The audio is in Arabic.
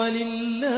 ولله